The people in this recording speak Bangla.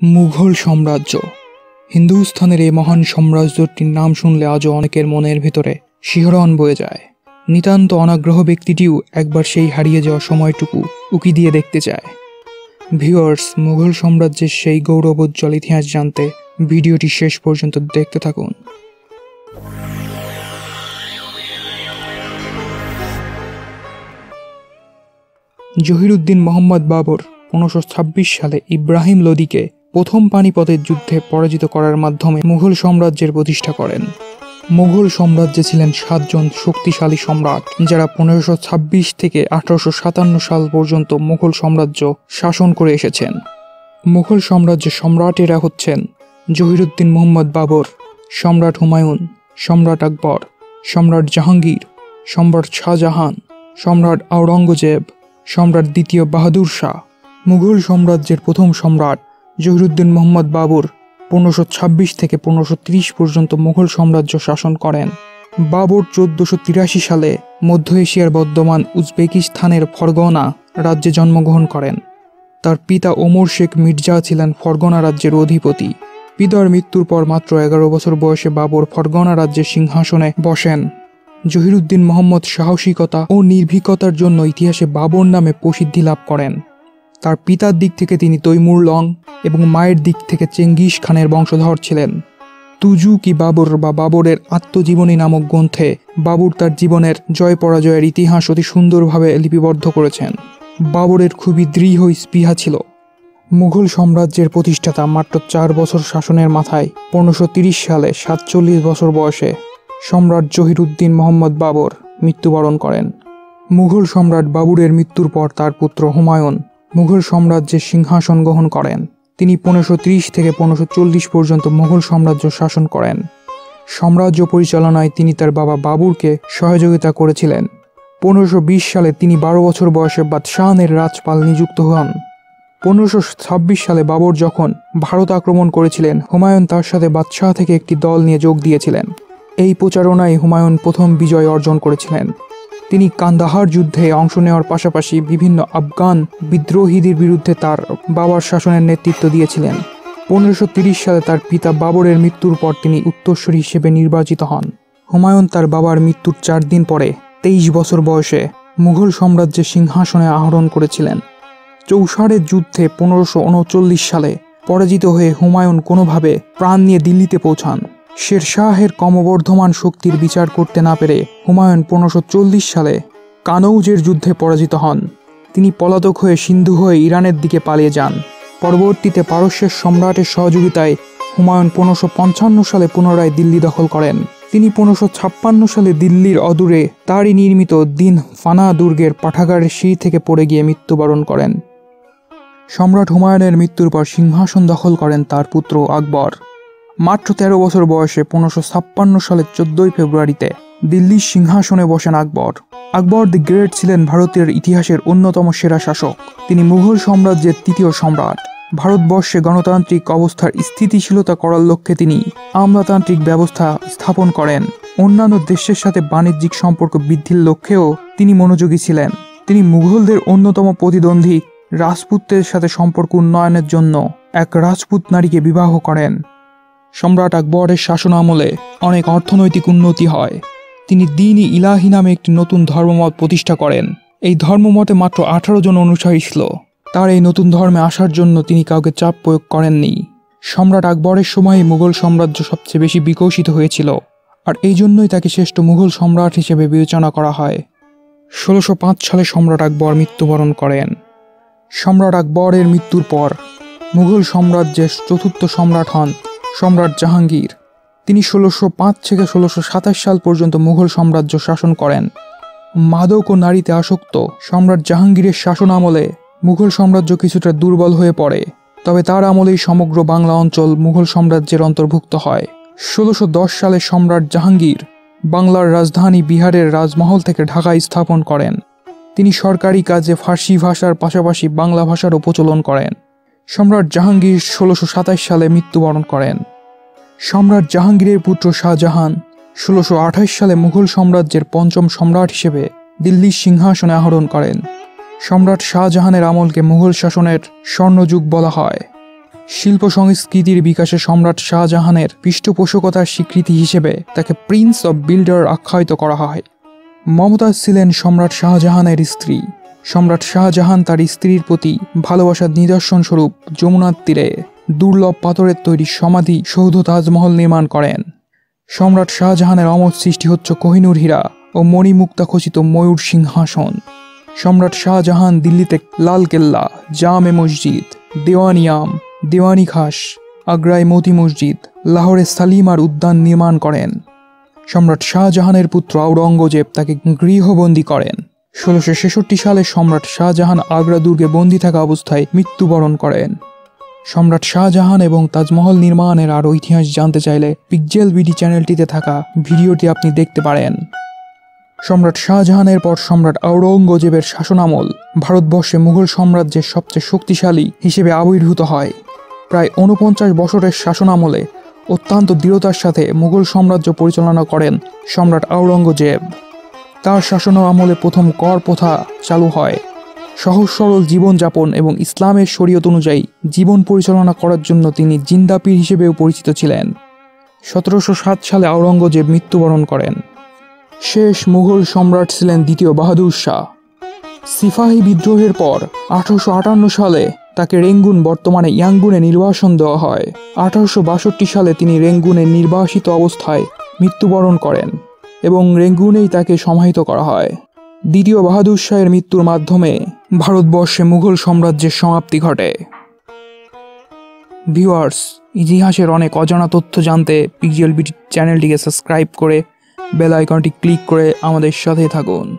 মুঘল সাম্রাজ্য। হিন্দুস্থানের এই মহান সাম্রাজ্যটির নাম শুনলে আজও অনেকের মনের ভেতরে শিহরণ বয়ে যায়। নিতান্ত অনাগ্রহ ব্যক্তিটিও একবার সেই হারিয়ে যাওয়া সময়টুকু উকি দিয়ে দেখতে চায়। ভিউয়ার্স, মুঘল সাম্রাজ্যের সেই গৌরবোজ্জ্বল ইতিহাস জানতে ভিডিওটি শেষ পর্যন্ত দেখতে থাকুন। জহিরুদ্দিন মোহাম্মদ বাবর পনেরোশো সালে ইব্রাহিম লোদিকে প্রথম পানিপথের যুদ্ধে পরাজিত করার মাধ্যমে মুঘল সাম্রাজ্যের প্রতিষ্ঠা করেন। মুঘল সাম্রাজ্যে ছিলেন সাতজন শক্তিশালী সম্রাট, যারা পনেরোশো ছাব্বিশ থেকে আঠারোশো সাতান্ন সাল পর্যন্ত মুঘল সাম্রাজ্য শাসন করে এসেছেন। মুঘল সাম্রাজ্যের সম্রাটেরা হচ্ছেন জহিরুদ্দিন মোহাম্মদ বাবর, সম্রাট হুমায়ুন, সম্রাট আকবর, সম্রাট জাহাঙ্গীর, সম্রাট শাহজাহান, সম্রাট আওরঙ্গজেব সম্রাট দ্বিতীয় বাহাদুর শাহ। মুঘল সাম্রাজ্যের প্রথম সম্রাট জহিরুদ্দিন মোহাম্মদ বাবর পনেরোশো ছাব্বিশ থেকে পনেরোশো তিরিশ পর্যন্ত মুঘল সাম্রাজ্য শাসন করেন। বাবর চোদ্দশো তিরাশি সালে মধ্য এশিয়ার বর্ধমান উজবেকিস্তানের ফরগনা রাজ্যে জন্মগ্রহণ করেন। তার পিতা ওমর শেখ মির্জা ছিলেন ফরগনা রাজ্যের অধিপতি। পিতার মৃত্যুর পর মাত্র এগারো বছর বয়সে বাবর ফরগনা রাজ্যের সিংহাসনে বসেন। জহিরুদ্দিন মোহাম্মদ সাহসিকতা ও নির্ভীকতার জন্য ইতিহাসে বাবর নামে প্রসিদ্ধি লাভ করেন। তার পিতার দিক থেকে তিনি তৈমুর লং এবং মায়ের দিক থেকে চেঙ্গিস খানের বংশধর ছিলেন। তুজু কি বাবর বা বাবরের আত্মজীবনী নামক গ্রন্থে বাবুর তার জীবনের জয় পরাজয়ের ইতিহাস অতি সুন্দরভাবে লিপিবদ্ধ করেছেন। বাবরের খুবই দৃঢ় স্পৃহা ছিল। মুঘল সাম্রাজ্যের প্রতিষ্ঠাতা মাত্র চার বছর শাসনের মাথায় পনেরোশো সালে সাতচল্লিশ বছর বয়সে সম্রাট জহিরুদ্দিন মোহাম্মদ বাবর মৃত্যুবরণ করেন। মুঘল সম্রাট বাবুরের মৃত্যুর পর তার পুত্র হুমায়ুন মুঘল সাম্রাজ্যের সিংহাসন গ্রহণ করেন। তিনি পনেরোশো থেকে পনেরোশো পর্যন্ত মুঘল সাম্রাজ্য শাসন করেন। সাম্রাজ্য পরিচালনায় তিনি তার বাবা বাবুরকে সহযোগিতা করেছিলেন। পনেরোশো সালে তিনি বারো বছর বয়সে বাদশাহানের রাজপাল নিযুক্ত হন। পনেরোশো সালে বাবর যখন ভারত আক্রমণ করেছিলেন, হুমায়ুন তার সাথে বাদশাহ থেকে একটি দল নিয়ে যোগ দিয়েছিলেন। এই প্রচারণায় হুমায়ুন প্রথম বিজয় অর্জন করেছিলেন। তিনি কান্দাহার যুদ্ধে অংশ নেওয়ার পাশাপাশি বিভিন্ন আফগান বিদ্রোহীদের বিরুদ্ধে তার বাবার শাসনের নেতৃত্ব দিয়েছিলেন। পনেরোশো সালে তার পিতা বাবরের মৃত্যুর পর তিনি উত্তরস্বরী হিসেবে নির্বাচিত হন। হুমায়ুন তার বাবার মৃত্যুর চার দিন পরে, তেইশ বছর বয়সে, মুঘল সাম্রাজ্যের সিংহাসনে আহরণ করেছিলেন। চৌসারের যুদ্ধে পনেরোশো সালে পরাজিত হয়ে হুমায়ুন কোনোভাবে প্রাণ নিয়ে দিল্লিতে পৌঁছান। শেরশাহের ক্রমবর্ধমান শক্তির বিচার করতে না পেরে হুমায়ুন পনেরোশো সালে কানৌজের যুদ্ধে পরাজিত হন। তিনি পলাতক হয়ে সিন্ধু হয়ে ইরানের দিকে পালিয়ে যান। পরবর্তীতে পারস্যের সম্রাটের সহযোগিতায় হুমায়ুন পনেরোশো পঞ্চান্ন সালে পুনরায় দিল্লি দখল করেন। তিনি পনেরোশো ছাপ্পান্ন সালে দিল্লির অদূরে তারই নির্মিত দিন ফানা দুর্গের পাঠাগারের সিঁড়ি থেকে পড়ে গিয়ে মৃত্যুবরণ করেন। সম্রাট হুমায়ুনের মৃত্যুর পর সিংহাসন দখল করেন তার পুত্র আকবর। মাত্র তেরো বছর বয়সে পনেরোশো ছাপ্পান্ন সালের চোদ্দই ফেব্রুয়ারিতে দিল্লির সিংহাসনে বসেন আকবর। আকবর দি গ্রেট ছিলেন ভারতের ইতিহাসের অন্যতম সেরা শাসক। তিনি মুঘল সাম্রাজ্যের তৃতীয় সম্রাট। ভারতবর্ষে গণতান্ত্রিক অবস্থার স্থিতিশীলতা করার লক্ষ্যে তিনি আমলাতান্ত্রিক ব্যবস্থা স্থাপন করেন। অন্যান্য দেশের সাথে বাণিজ্যিক সম্পর্ক বৃদ্ধির লক্ষ্যেও তিনি মনোযোগী ছিলেন। তিনি মুঘলদের অন্যতম প্রতিদ্বন্দ্বী রাজপুতদের সাথে সম্পর্ক উন্নয়নের জন্য এক রাজপুত নারীকে বিবাহ করেন। সম্রাট আকবরের শাসন আমলে অনেক অর্থনৈতিক উন্নতি হয়। তিনি দিনই ইলাহি নামে একটি নতুন ধর্মমত প্রতিষ্ঠা করেন। এই ধর্মমতে মাত্র আঠারো জন অনুসারী ছিল। তার এই নতুন ধর্মে আসার জন্য তিনি কাউকে চাপ প্রয়োগ করেননি। সম্রাট আকবরের সময়ে মুঘল সাম্রাজ্য সবচেয়ে বেশি বিকশিত হয়েছিল, আর এই জন্যই তাকে শ্রেষ্ঠ মুঘল সম্রাট হিসেবে বিবেচনা করা হয়। ষোলোশো সালে সম্রাট আকবর মৃত্যুবরণ করেন। সম্রাট আকবরের মৃত্যুর পর মুঘল সাম্রাজ্যের চতুর্থ সম্রাট হন সম্রাট জাহাঙ্গীর। তিনি ষোলোশো পাঁচ থেকে ষোলোশো সাতাশ সাল পর্যন্ত মুঘল সাম্রাজ্য শাসন করেন। মাদক ও নারীতে আসক্ত, সম্রাট জাহাঙ্গীরের শাসন আমলে মুঘল সাম্রাজ্য কিছুটা দুর্বল হয়ে পড়ে, তবে তার আমলেই সমগ্র বাংলা অঞ্চল মুঘল সাম্রাজ্যের অন্তর্ভুক্ত হয়। ষোলোশো দশ সালে সম্রাট জাহাঙ্গীর বাংলার রাজধানী বিহারের রাজমহল থেকে ঢাকায় স্থাপন করেন। তিনি সরকারি কাজে ফার্সি ভাষার পাশাপাশি বাংলা ভাষারও প্রচলন করেন। সম্রাট জাহাঙ্গীর ষোলোশো সাতাশ সালে মৃত্যুবরণ করেন। সম্রাট জাহাঙ্গীরের পুত্র শাহজাহান ষোলোশো আঠাশ সালে মুঘল সাম্রাজ্যের পঞ্চম সম্রাট হিসেবে দিল্লির সিংহাসনে আহরণ করেন। সম্রাট শাহজাহানের আমলকে মুঘল শাসনের স্বর্ণযুগ বলা হয়। শিল্প সংস্কৃতির বিকাশে সম্রাট শাহজাহানের পৃষ্ঠপোষকতার স্বীকৃতি হিসেবে তাকে প্রিন্স অব বিল্ডার আখ্যায়িত করা হয়। মমতাজ ছিলেন সম্রাট শাহজাহানের স্ত্রী। সম্রাট শাহজাহান তার স্ত্রীর প্রতি ভালোবাসার নিদর্শন স্বরূপ যমুনার তীরে দুর্লভ পাথরের তৈরি সমাধি সৌধ তাজমহল নির্মাণ করেন। সম্রাট শাহজাহানের অমর সৃষ্টি হচ্ছে কোহিনুর হীরা ও মণিমুক্তা খচিত ময়ূর সিংহাসন। সম্রাট শাহজাহান দিল্লিতে লাল কেল্লা, জামে মসজিদ দেওয়ানিয়াম দেওয়ানি খাস আগ্রায় মতি মসজিদ, লাহোরে সালিমার উদ্যান নির্মাণ করেন। সম্রাট শাহজাহানের পুত্র আওরঙ্গজেব তাকে গৃহবন্দী করেন। ষোলোশো ছেষট্টি সালে সম্রাট শাহজাহান আগ্রা দুর্গে বন্দী থাকা অবস্থায় মৃত্যুবরণ করেন। সম্রাট শাহজাহান এবং তাজমহল নির্মাণের আরও ইতিহাস জানতে চাইলে পিকজেল বিডি চ্যানেলটিতে থাকা ভিডিওটি আপনি দেখতে পারেন। সম্রাট শাহজাহানের পর সম্রাট আওরঙ্গজেবের শাসনামল ভারতবর্ষে মুঘল সাম্রাজ্যের সবচেয়ে শক্তিশালী হিসেবে আবির্ভূত হয়। প্রায় উনপঞ্চাশ বছরের শাসনামলে অত্যন্ত দৃঢ়তার সাথে মুঘল সাম্রাজ্য পরিচালনা করেন সম্রাট আওরঙ্গজেব তার শাসন আমলে প্রথম কর প্রথা চালু হয়। সহজ সরল জীবনযাপন এবং ইসলামের শরীয়ত অনুযায়ী জীবন পরিচালনা করার জন্য তিনি জিন্দাপীর হিসেবেও পরিচিত ছিলেন। সতেরোশো সাত সালে আওরঙ্গজেব মৃত্যুবরণ করেন। শেষ মুঘল সম্রাট ছিলেন দ্বিতীয় বাহাদুর শাহ। সিপাহী বিদ্রোহের পর আঠারোশো আটান্ন সালে তাকে রেঙ্গুন বর্তমানে ইয়াঙ্গুনে নির্বাসন দেওয়া হয়। আঠারোশো বাষট্টি সালে তিনি রেঙ্গুনে নির্বাসিত অবস্থায় মৃত্যুবরণ করেন। এবং রেঙ্গুনেই তাকে সমাহিত করা হয়। দ্বিতীয় বাহাদুর শাহের মৃত্যুর মাধ্যমে ভারতবর্ষে মুঘল সাম্রাজ্যের সমাপ্তি ঘটে। ভিউয়ার্স, ইতিহাসের অনেক অজানা তথ্য জানতে পিজিএলবি চ্যানেলটিকে সাবস্ক্রাইব করে বেল আইকনটি ক্লিক করে আমাদের সাথে থাকুন।